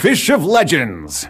Fish of Legends.